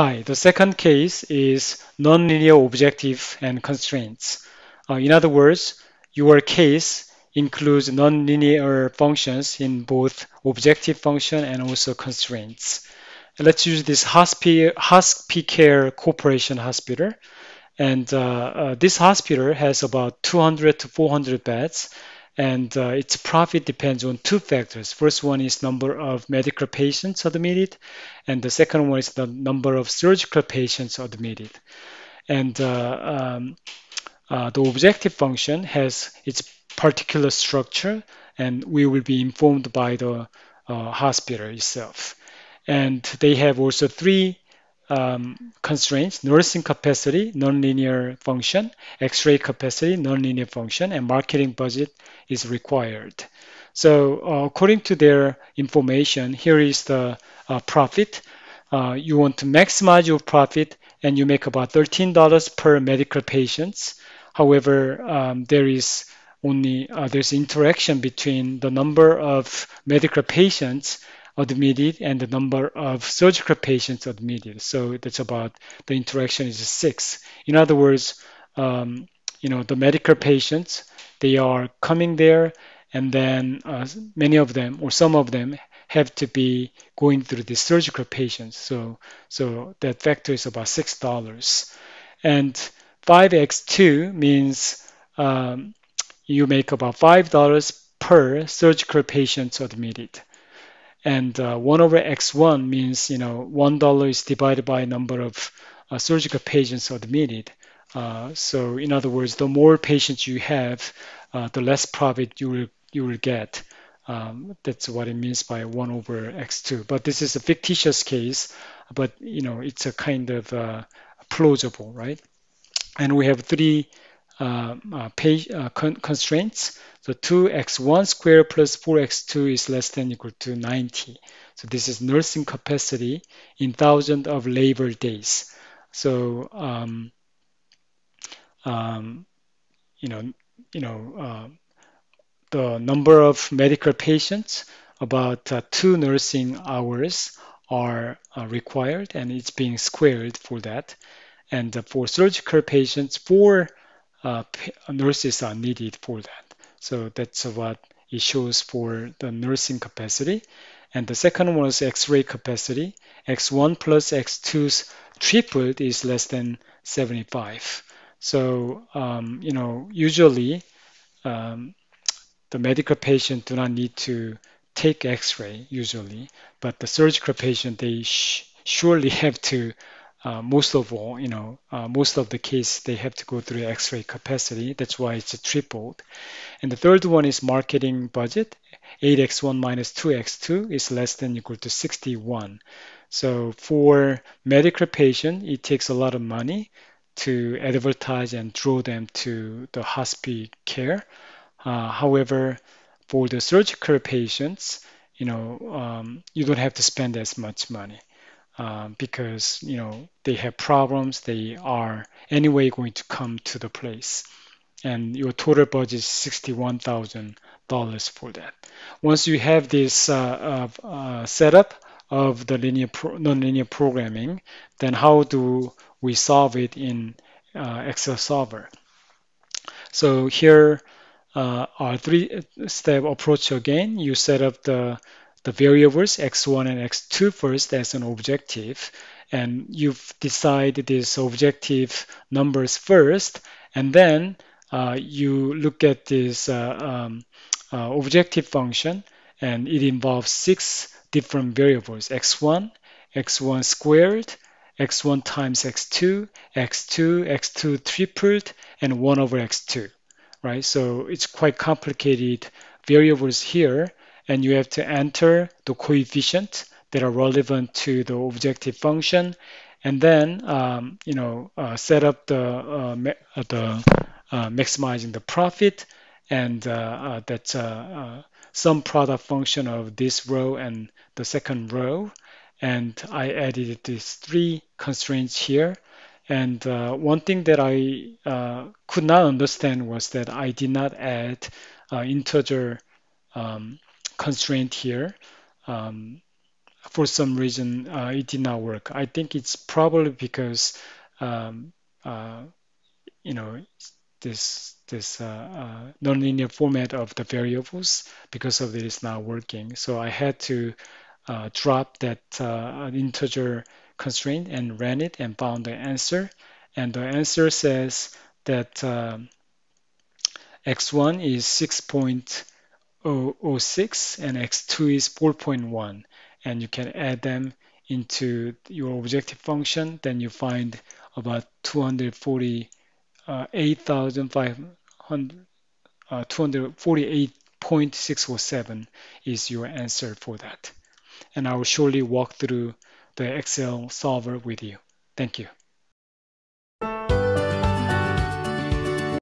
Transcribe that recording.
Hi, the second case is nonlinear objective and constraints. Uh, in other words, your case includes nonlinear functions in both objective function and also constraints. Let's use this Hospicare Corporation Hospital. And uh, uh, this hospital has about 200 to 400 beds and uh, its profit depends on two factors. First one is number of medical patients admitted, and the second one is the number of surgical patients admitted. And uh, um, uh, the objective function has its particular structure, and we will be informed by the uh, hospital itself. And they have also three um, constraints, nursing capacity, nonlinear function, X-ray capacity, nonlinear function, and marketing budget is required. So uh, according to their information, here is the uh, profit. Uh, you want to maximize your profit and you make about $13 per medical patients. However, um, there is only uh, there's interaction between the number of medical patients admitted and the number of surgical patients admitted. So that's about the interaction is six. In other words, um, you know, the medical patients, they are coming there and then uh, many of them or some of them have to be going through the surgical patients. So, so that factor is about $6. And 5x2 means um, you make about $5 per surgical patient admitted. And uh, 1 over x1 means, you know, $1 is divided by number of uh, surgical patients admitted. Uh, so in other words, the more patients you have, uh, the less profit you will, you will get. Um, that's what it means by 1 over x2. But this is a fictitious case, but, you know, it's a kind of uh, plausible, right? And we have three uh, con constraints. So 2x1 squared plus 4x2 is less than equal to 90. So this is nursing capacity in thousand of labor days. So um, um, you know, you know, uh, the number of medical patients, about uh, two nursing hours are uh, required, and it's being squared for that. And for surgical patients, four uh, nurses are needed for that. So that's what it shows for the nursing capacity. And the second one is X-ray capacity. X1 plus X2's tripled is less than 75. So, um, you know, usually um, the medical patient do not need to take X-ray usually, but the surgical patient, they surely have to uh, most of all, you know, uh, most of the case they have to go through X-ray capacity. That's why it's tripled. And the third one is marketing budget. 8x1 minus 2x2 is less than equal to 61. So for Medicare patient, it takes a lot of money to advertise and draw them to the hospital care. Uh, however, for the surgical patients, you know, um, you don't have to spend as much money. Um, because you know they have problems they are anyway going to come to the place and your total budget is $61,000 for that. Once you have this uh, uh, uh, setup of the linear pro nonlinear programming, then how do we solve it in uh, Excel solver? So here uh, are three-step approach again. You set up the the variables x1 and x2 first as an objective and you've decided these objective numbers first and then uh, you look at this uh, um, uh, objective function and it involves six different variables x1 x1 squared x1 times x2 x2 x2 tripled and 1 over x2 right? So it's quite complicated variables here and you have to enter the coefficient that are relevant to the objective function. And then um, you know uh, set up the uh, uh the uh, maximizing the profit. And uh, uh, that's some product function of this row and the second row. And I added these three constraints here. And one thing that I could not understand was that I did not add integer um, constraint here. Um, for some reason uh, it did not work. I think it's probably because um, uh, you know this this uh, uh, nonlinear format of the variables because of it is not working. So I had to uh, drop that uh, integer constraint and ran it and found the answer. And the answer says that um, x1 is 6.006 and x2 is 4.1 and you can add them into your objective function then you find about 248,500 uh, 248.647 is your answer for that and I will surely walk through the Excel solver with you. Thank you.